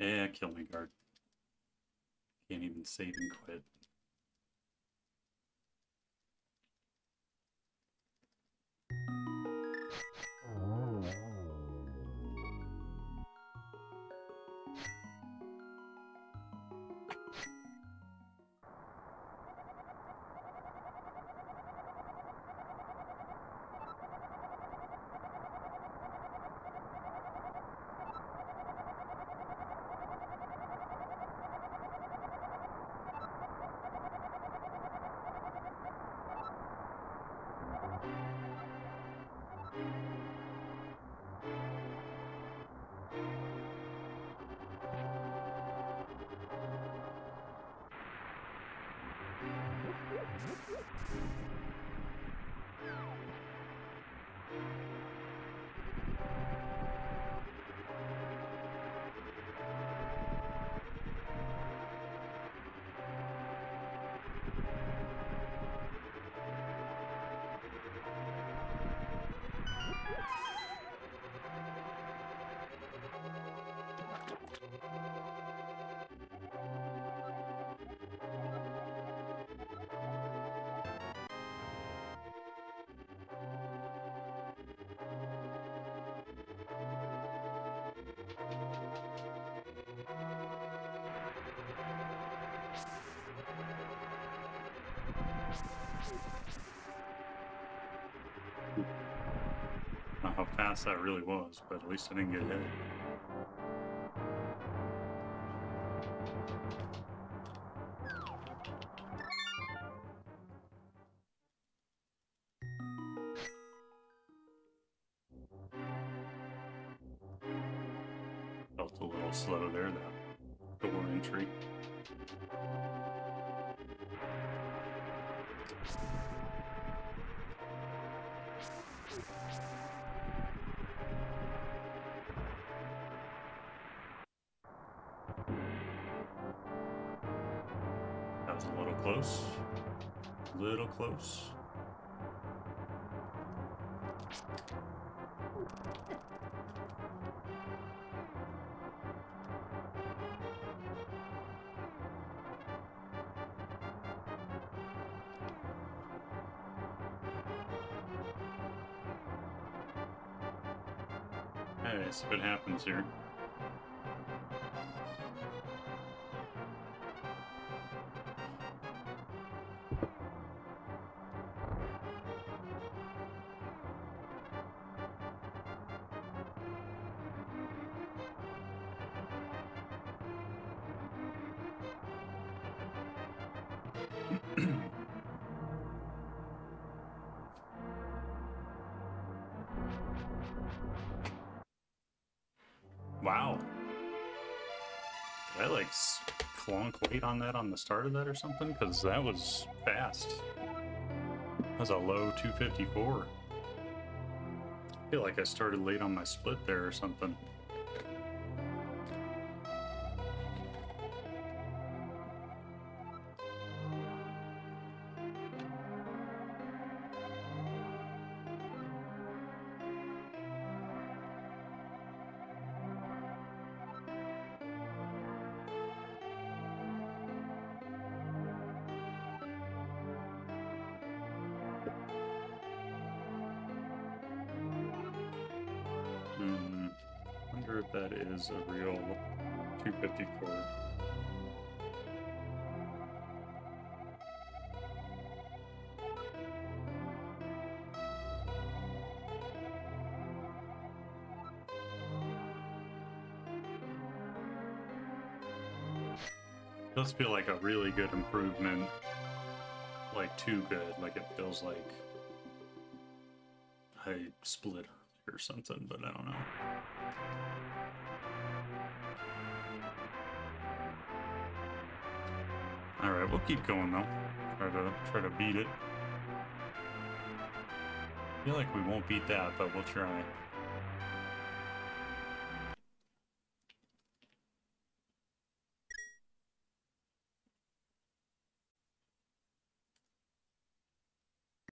Yeah, kill me, guard. Can't even save and quit. Know how fast that really was, but at least I didn't get hit. Felt a little slow there, that door entry. That was a little close. Little close. Hey, see what happens here. Wow. Did I like clonk weight on that on the start of that or something? Because that was fast. That was a low 254. I feel like I started late on my split there or something. That is a real 254. Does feel like a really good improvement. Like too good. Like it feels like I split or something, but I don't know. All right, we'll keep going though. Try to try to beat it. I feel like we won't beat that, but we'll try.